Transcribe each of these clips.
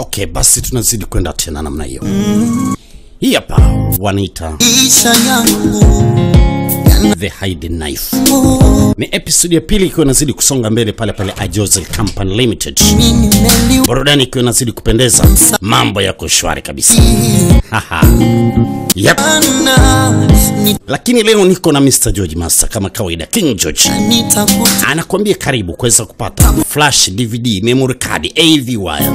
Okay, basi tunazidi kwenda tena namna hiyo. Mm. Hii hapa wanaita Isha yangu The Hide Knife. Ni episode ya pili ikiwa inazidi kusonga mbele pale pale Ajozel Company Limited. borodani ikiwa inazidi kupendeza, mambo yako shwari kabisa. Yep. Lakini leo niko na Mr. George Master kama kawaida, King George anakuambia karibu kuweza kupata flash, DVD, memory card, AV wire,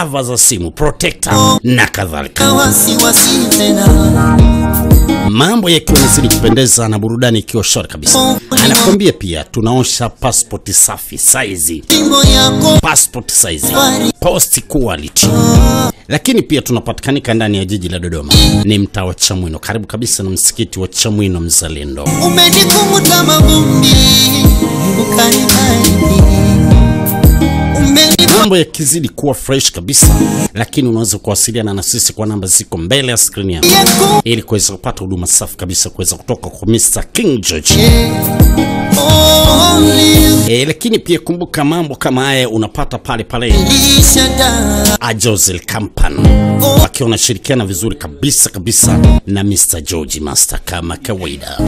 cover za simu, protector na kadhalika. Mambo yakiwa yanazidi kupendeza na burudani ikiwa short kabisa. Anakwambia pia tunaosha passport safi saizi, passport size, post quality. Lakini pia tunapatikanika ndani ya jiji la Dodoma, ni mtaa wa Chamwino, karibu kabisa na msikiti wa Chamwino Mzalendo. umenikumuta mavumbi Mungu umeni Mambo yakizidi kuwa fresh kabisa, lakini unaweza kuwasiliana na sisi kwa namba ziko mbele ya skrini yako ili kuweza kupata huduma safi kabisa kuweza kutoka kwa Mr. King George. E, lakini pia kumbuka mambo kama haya unapata pale pale Ajozil Company wakiwa wanashirikiana vizuri kabisa kabisa na Mr. George Master kama kawaida.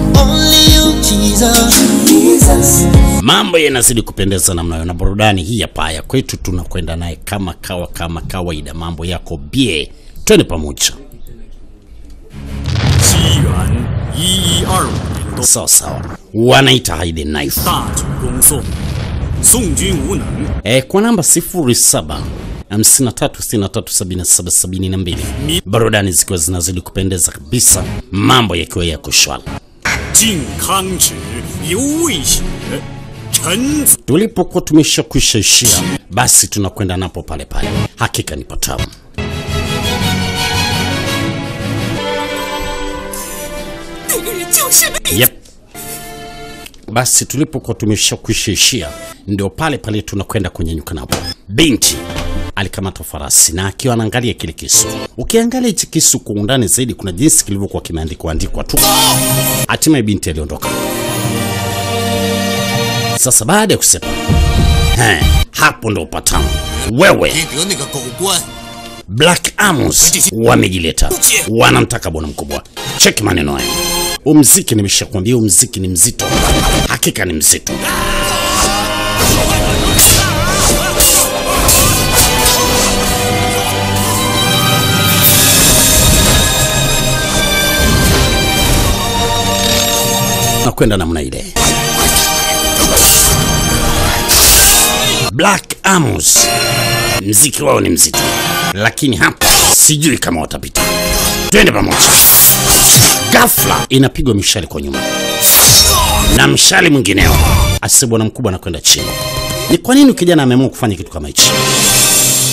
Mambo yanazidi kupendeza namna hiyo, na burudani hii hapa ya kwetu tunakwenda naye kama kawa kama kawaida. Mambo yako bie, twende pamoja. 西元一一二五年冬， Sawa sawa, wanaita hidden knife 大举攻宋，宋军无能， e, kwa namba 07 53637772 burudani zikiwa zinazidi kupendeza kabisa, mambo yakiwa yako shwari. 靖康耻，犹未雪，臣子 tulipokuwa tumesha kwisha ishia, basi tunakwenda napo pale pale. Hakika ni patamu. Yep. Basi tulipokuwa tumesha kwisha ishia, ndio pale pale tunakwenda kwenye nyuka napo. Binti alikamata farasi na akiwa anaangalia kile kisu. Ukiangalia hichi kisu kwa undani zaidi, kuna jinsi kilivyokuwa kimeandikwa andikwa tu. Hatimaye binti aliondoka. Sasa baada ya kusepa he, hapo ndo upatano wewe Black Amos wamejileta, wanamtaka bwana mkubwa. Cheki maneno haya, umziki nimeshakwambia, umziki ni mzito, hakika ni mzito. Nakwenda namna ile. Black Amos mziki wao ni mzito, lakini hapa sijui kama watapita. Twende pamoja. Ghafla inapigwa mishale kwa nyuma na mshale mwingineo, asi bwana mkubwa anakwenda chini. Ni kwa nini kijana ameamua kufanya kitu kama hichi?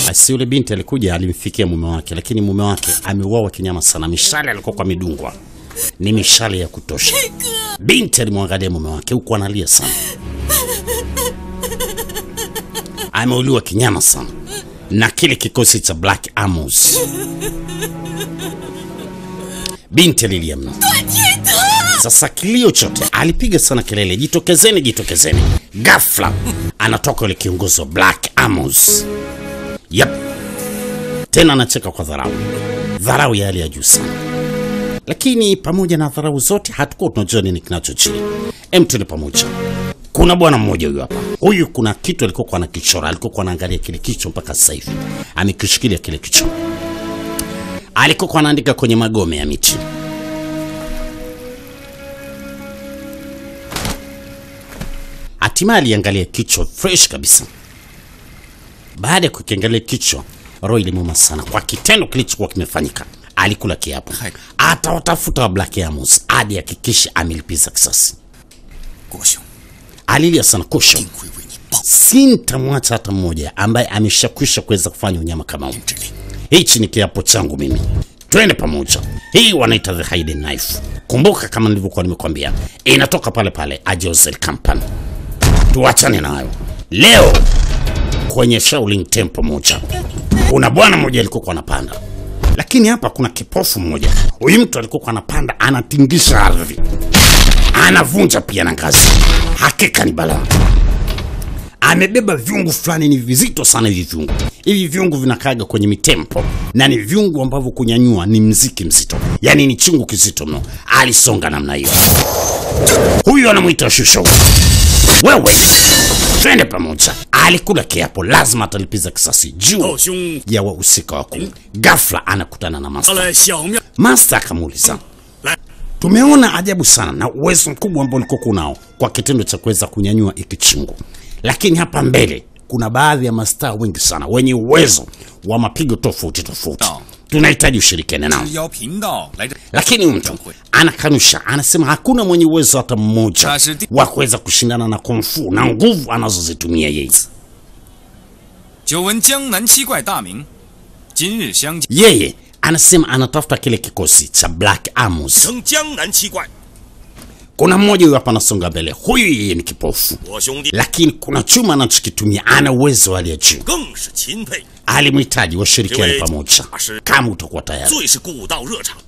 Asi yule binti alikuja alimfikia mume wake, lakini mume wake ameuawa kinyama sana. Mishale alikuwa kwa midungwa, ni mishale ya kutosha. Binti alimwangalia mume wake huku analia sana, ameuliwa kinyama sana na kile kikosi cha Black Amos. Binti alilia mno. Sasa kilio chote alipiga sana kelele, jitokezeni, jitokezeni. Ghafla anatoka yule kiongozi wa Black Amos. Yep. Tena anacheka kwa dharau, dharau ya hali ya juu sana. Lakini pamoja na dharau zote, hatukuwa tunajua nini kinachochini. Em, tuende pamoja. Kuna bwana mmoja huyu hapa, huyu kuna kitu alikokuwa na kichora alikokuwa anaangalia kile kichwa mpaka sasa hivi amekishikilia kile kichwa, alikokuwa anaandika kwenye magome ya miti. Hatimaye aliangalia kichwa fresh kabisa. Baada ya kukiangalia kichwa, roho ilimuma sana kwa kitendo kilichokuwa kimefanyika alikula kiapo atawatafuta wablaki amos hadi hakikisha amelipiza kisasi. Alilia sana kosho, sintamwacha hata mmoja ambaye ameshakwisha kuweza kufanya unyama kama huu. Hichi ni kiapo changu mimi, twende pamoja. Hii wanaita the hidden knife. Kumbuka kama nilivyokuwa nimekwambia, inatoka pale pale Ajozel Company. Tuachane nayo leo kwenye Shaolin tempo moja. Kuna bwana mmoja alikuwa anapanda lakini hapa kuna kipofu mmoja. Huyu mtu alikuwa anapanda, anatingisha ardhi, anavunja pia na ngazi. Hakika ni balaa. amebeba vyungu fulani ni vizito sana hivi vyungu. hivi vyungu vinakaga kwenye mitempo na ni vyungu ambavyo kunyanyua ni mziki mzito yaani ni chungu kizito mno alisonga namna hiyo huyu anamwita shusho wewe twende pamoja. Alikula kiapo lazima atalipiza kisasi juu ya wahusika wakuu. gafla anakutana na mast akamuuliza tumeona ajabu sana na uwezo mkubwa ambao ulikuwa nao kwa kitendo cha kuweza kunyanyua iki chingu, lakini hapa mbele kuna baadhi ya mastaa wengi sana wenye uwezo wa mapigo tofauti tofauti no tunahitaji ushirikiane nao, lakini mtu anakanusha, anasema hakuna mwenye uwezo hata mmoja wa kuweza kushindana na kung na nguvu anazozitumia yeye. Yeye anasema anatafuta kile kikosi cha Black Armus. Kuna mmoja huyu hapa anasonga mbele, huyu yeye ni kipofu, lakini kuna chuma anachokitumia ana uwezo wa juu alimhitaji washirikiane pamoja. Kama utakuwa tayari,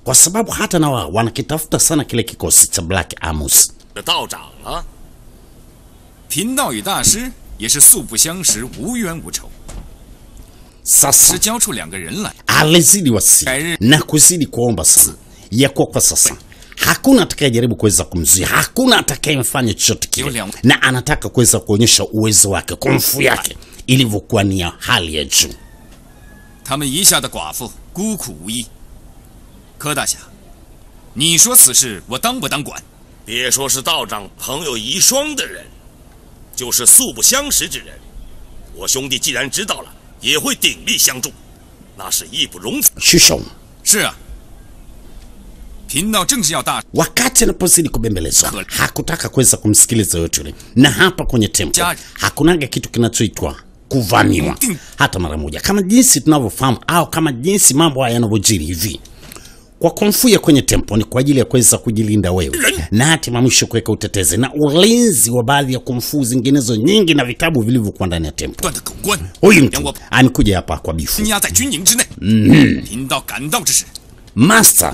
kwa sababu hata na wao wanakitafuta sana kile kikosi cha Black Armus. Sasa alizidi wasi na kuzidi kuomba sana. Ya kuwa kwa sasa hakuna atakayejaribu kuweza kumzuia, hakuna atakayemfanya chochote kile, na anataka kuweza kuonyesha uwezo wake kumfu yake ilivyokuwa ni ya hali ya juu. 他们遗下的寡妇孤苦无依。柯大侠，你说此事我当不当管？别说是道长朋友遗孀的人，就是素不相识之人，我兄弟既然知道了，也会鼎力相助，那是义不容辞。shusho 是啊，贫道正是要大 wakati anapozidi kubembelezwa Kweli. hakutaka kuweza kumsikiliza yote yule na hapa kwenye tempo Jari. hakunaga kitu kinachoitwa kuvamiwa. Hata mara moja, kama jinsi tunavyofahamu au kama jinsi mambo haya yanavyojiri hivi kwa kumfuya kwenye tempo ni kwa ajili ya kuweza kujilinda wewe na hatima mwisho kuweka utetezi na ulinzi wa baadhi ya kumfuu zinginezo nyingi na vitabu vilivyokuwa ndani ya tempo. Huyu mtu amekuja hapa kwa bifu. Mm-hmm. Master.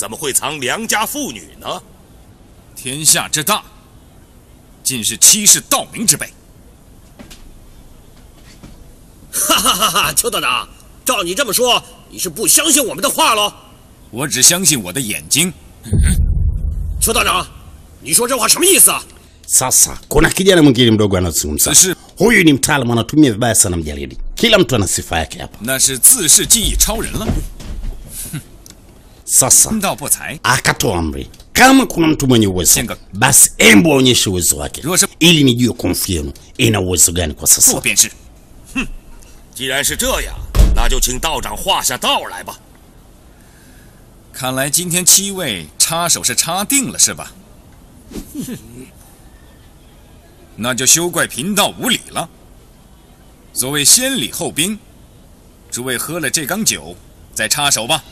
怎么会藏良家妇女呢？天下之大，尽是欺世盗名之辈。哈哈哈哈！邱道长，照你这么说，你是不相信我们的话喽？我只相信我的眼睛。邱道长，你说这话什么意思啊？Sasa kuna kijana mwingine mdogo anazungumza. Huyu ni mtaalamu, anatumia vibaya sana mjalidi. Kila mtu ana sifa yake hapa. 那是自恃技艺超人了。Sasa 贫道不才，akatoa amri, kama kuna mtu mwenye uwezo, Jenga. basi embu aonyeshe uwezo wake, Ruhusa- ili nijue kumfu yenu ina uwezo gani kwa 不 sasa. 便是。既然是这样，那就请道长画下道来吧。看来今天七位插手是插定了，是吧？那就休怪贫道无礼了。所谓先礼后兵，诸位喝了这缸酒，再插手吧。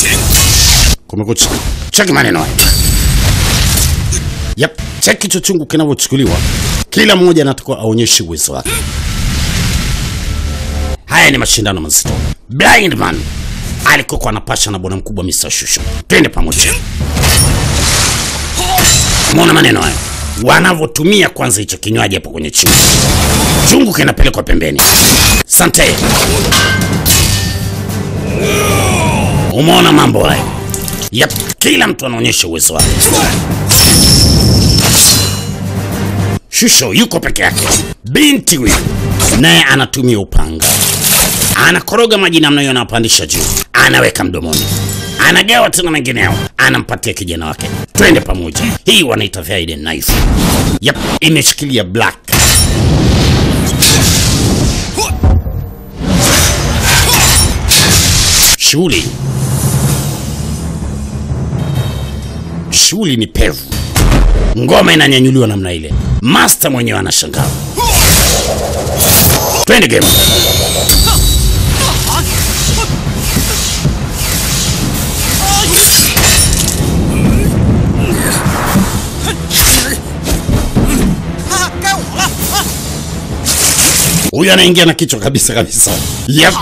请。Kumekucha, cheki maneno haya. Yep, cheki hicho chungu kinavyochukuliwa, kila mmoja anatakiwa aonyeshe uwezo wake. Haya ni mashindano mazito. Blind man alikuwa anapasha na bwana mkubwa Mr. Shusho. Twende pamoja. mona maneno haya wanavyotumia kwanza hicho kinywaji hapo kwenye chungu. Chungu kinapelekwa pembeni. Sante. Umeona mambo haya? Yep, kila mtu anaonyesha uwezo wake. Shusho yuko peke yake. Binti huyu naye anatumia upanga, anakoroga maji namna hiyo, anapandisha juu, anaweka mdomoni, anagawa tena mengineo, anampatia kijana wake. Twende pamoja. Hii wanaita Hidden knife. Yep, imeshikilia black. Shughuli shughuli ni pevu. ngoma inanyanyuliwa namna ile, master mwenyewe anashangaa. Twende game. Huyu anaingia na kichwa kabisa kabisa. Yep.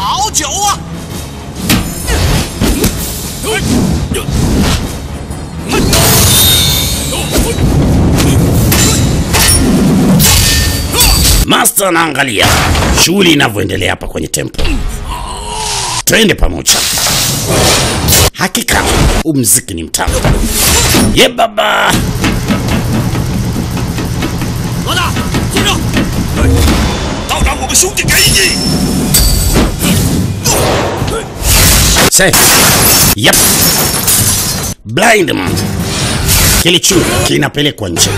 Master anaangalia shughuli inavyoendelea hapa kwenye temple. Twende pamoja. Hakika umziki ni mtamu. Ye baba. Yep. Blind man. Kilichu kinapelekwa nje.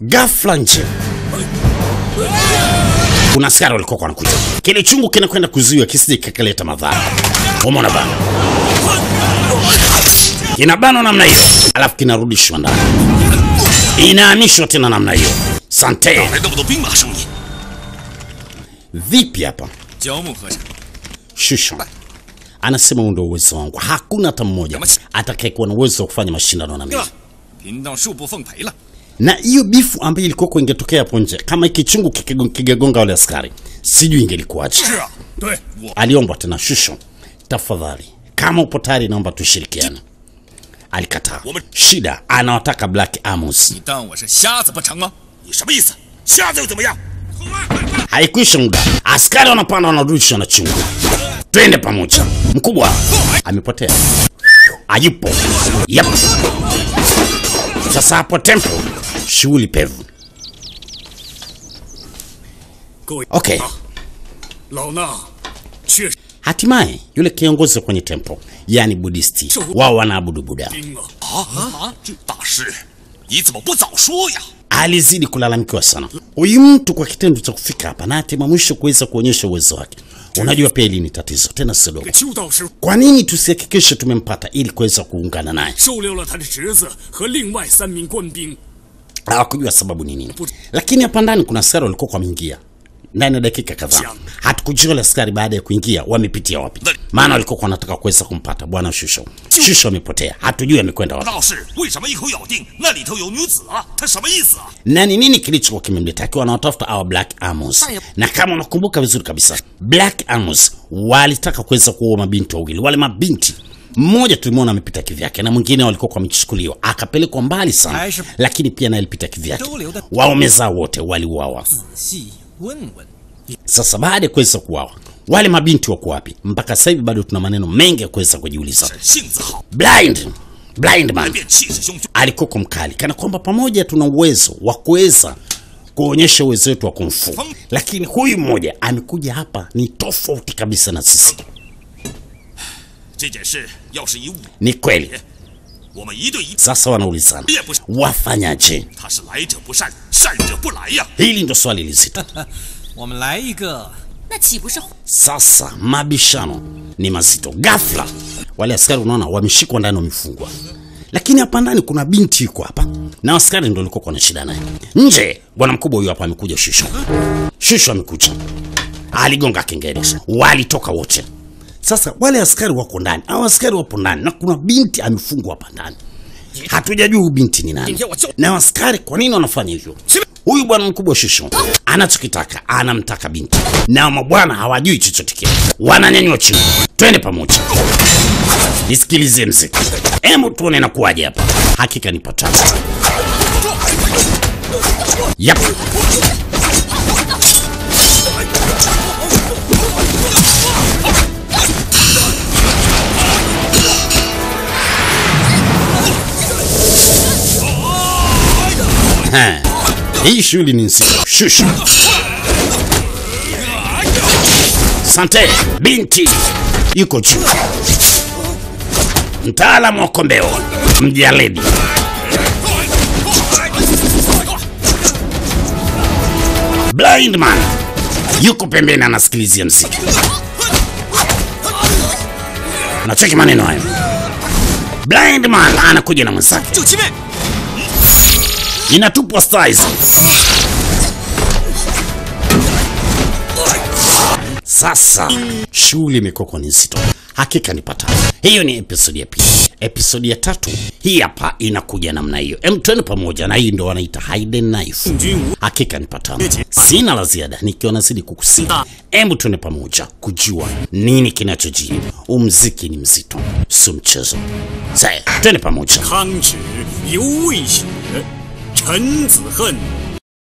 Ghafla nje kuna askari walikuwa wanakuja, kile chungu kinakwenda kuzuiwa kisije kikaleta madhara. Umeona bana, kinabanwa namna hiyo, alafu kinarudishwa ndani, inahamishwa tena namna hiyo. Sante, vipi hapa? Shusha anasema huu ndio uwezo wangu, hakuna hata mmoja atakayekuwa na uwezo wa kufanya mashindano na mimi na hiyo bifu ambayo ilikuwa ingetokea hapo nje, kama kichungu kigegonga wale askari, sijui ingelikuwaje. Aliomba tena, shusho, tafadhali, kama upo tayari, naomba tushirikiane. Alikataa. Shida anawataka Black Amos. Haikuisha muda, askari wanapanda, wanarudisha na chungu. Twende pamoja, mkubwa amepotea, ayupo Yep. Sasa hapo tempo, shughuli pevu. Okay. Hatimaye yule kiongozi kwenye tempo, yani Budisti, wao wanaabudu Buda alizidi kulalamikiwa sana. Huyu mtu kwa kitendo cha kufika hapa na hatima mwisho kuweza kuonyesha uwezo wake, unajua pia hili ni tatizo tena si. Kwa nini tusihakikishe tumempata ili kuweza kuungana naye? Hawakujua sababu ni nini, lakini hapa ndani kuna askari walikuwa wameingia ndani ya dakika kadhaa. Hatukujua askari baada ya kuingia wamepitia wapi maana walikuwa wanataka kuweza kumpata bwana Shusho. Shusho amepotea, hatujui amekwenda wapi. Na ni nini kilichokuwa kimemleta akiwa anawatafuta awa Black Amos? Na kama unakumbuka vizuri kabisa, Black Amos walitaka kuweza kuoa mabinti wawili, wale mabinti mmoja tulimwona amepita kivyake na mwingine walikuwa wamechukuliwa akapelekwa mbali sana, lakini pia naye alipita kivyake. Waume zao wote waliuawa. Sasa baada ya kuweza kuuawa wale mabinti wako wapi? Mpaka sasa hivi bado tuna maneno mengi ya kuweza kujiuliza. Blind blind man alikoko mkali, kana kwamba pamoja tuna uwezo wa kuweza kuonyesha uwezo wetu wa kumfu, lakini huyu mmoja amekuja hapa ni tofauti kabisa na sisi. Ni kweli sasa wanaulizana wafanyaje? Hili ndo swali lizito. 我们来一个 那岂不是 Sasa mabishano ni mazito. Ghafla wale askari unaona wameshikwa ndani, wamefungwa, lakini hapa ndani kuna binti yuko hapa na askari ndo walikuwa na shida naye. Nje bwana mkubwa huyu hapa amekuja, Shusho. Shusho amekuja, aligonga kengele, walitoka wote. Sasa wale askari wako ndani, au askari wapo ndani na kuna binti amefungwa hapa ndani. Hatujajua huyu binti ni nani, na askari kwa nini wanafanya hivyo? Huyu bwana mkubwa shushu anachokitaka anamtaka binti, na mabwana hawajui chochote kile, wananyanywa chini. Twende pamoja, nisikilize mziki, hebu tuone nakuwaje hapa. Hakika ni. Yep. Ha, Hii shughuli ni nzito. Shusha. Sante, binti yuko juu. Mtaalamu wa kombeo, mjaledi. Blind man yuko pembeni anasikilizia mziki. Nacheki maneno hayo. Blind man anakuja na mwenzake. Inatupwa size. Sasa shughuli imekuwa ni nzito, hakika nipata. Hiyo ni episodi ya pili. Episodi ya tatu hii hapa inakuja namna hiyo, em, twende pamoja na hii, ndo wanaita hide knife. Hakika nipata, sina la ziada, nikiwa nazidi kukusikia, em, twende pamoja kujua nini kinachojiri. Umziki ni mzito, si mchezo. Sasa Twende pamoja. Kanji, 臣子恨。